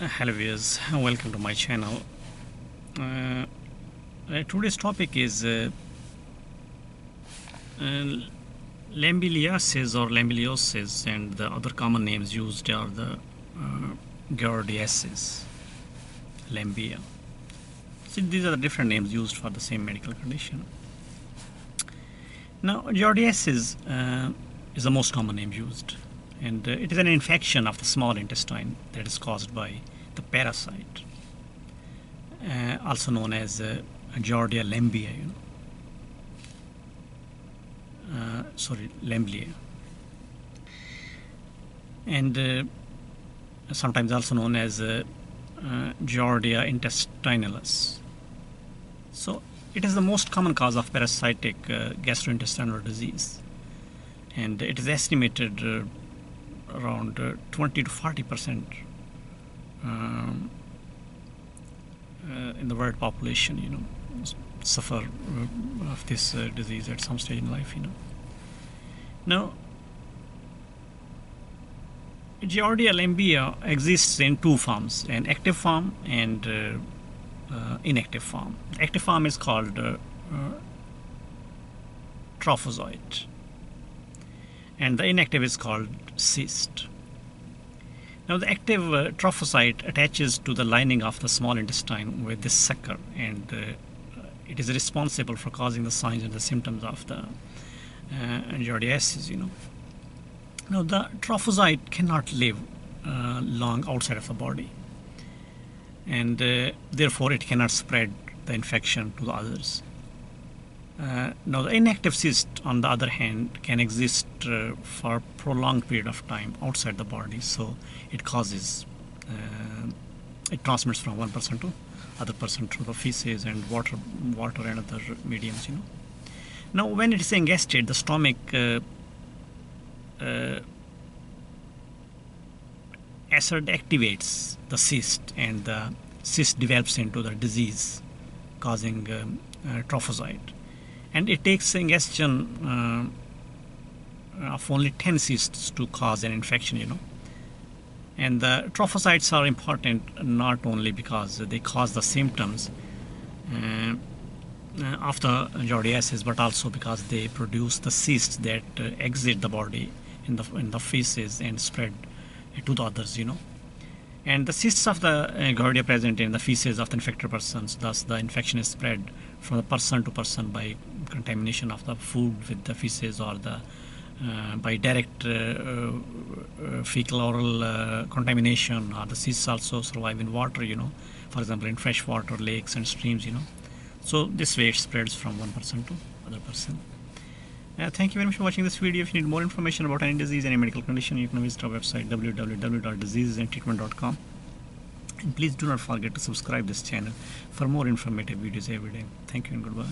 Uh, hello viewers welcome to my channel. Uh, uh, today's topic is uh, uh, or lambliasis and the other common names used are the uh, giardiasis lambia. So these are the different names used for the same medical condition. Now giardiasis uh, is the most common name used and uh, it is an infection of the small intestine that is caused by the parasite, uh, also known as uh, Giardia lamblia. You know, uh, sorry, lamblia, and uh, sometimes also known as uh, Giardia intestinalis. So, it is the most common cause of parasitic gastrointestinal disease, and it is estimated around uh, 20 to 40 percent um, uh, in the world population, you know, suffer uh, of this uh, disease at some stage in life, you know. Now, Giardia lamblia exists in two forms, an active form and uh, inactive form. Active form is called trophozoite and the inactive is called cyst. Now the active uh, trophozoite attaches to the lining of the small intestine with this sucker and uh, it is responsible for causing the signs and the symptoms of the uh, giardiasis, you know. Now the trophozoite cannot live uh, long outside of the body and uh, therefore it cannot spread the infection to the others. Uh, now, the inactive cyst, on the other hand, can exist uh, for a prolonged period of time outside the body, so it causes, uh, it transmits from one person to other person through the feces and water, water and other mediums. You know. Now, when it is ingested, the stomach uh, uh, acid activates the cyst, and the cyst develops into the disease, causing um, trophozoite and it takes ingestion uh, of only 10 cysts to cause an infection you know. And the trophozoites are important not only because they cause the symptoms uh, of the giardiasis but also because they produce the cysts that uh, exit the body in the in the feces and spread to the others you know. And the cysts of the uh, giardia present in the feces of the infected persons thus the infection is spread from the person to person by contamination of the food with the feces or the uh, by direct uh, uh, fecal oral uh, contamination or the cysts also survive in water you know for example in fresh water lakes and streams you know so this way it spreads from one person to other person uh, thank you very much for watching this video. If you need more information about any disease, any medical condition, you can visit our website www.diseasesandtreatment.com. And please do not forget to subscribe this channel for more informative videos every day. Thank you and goodbye.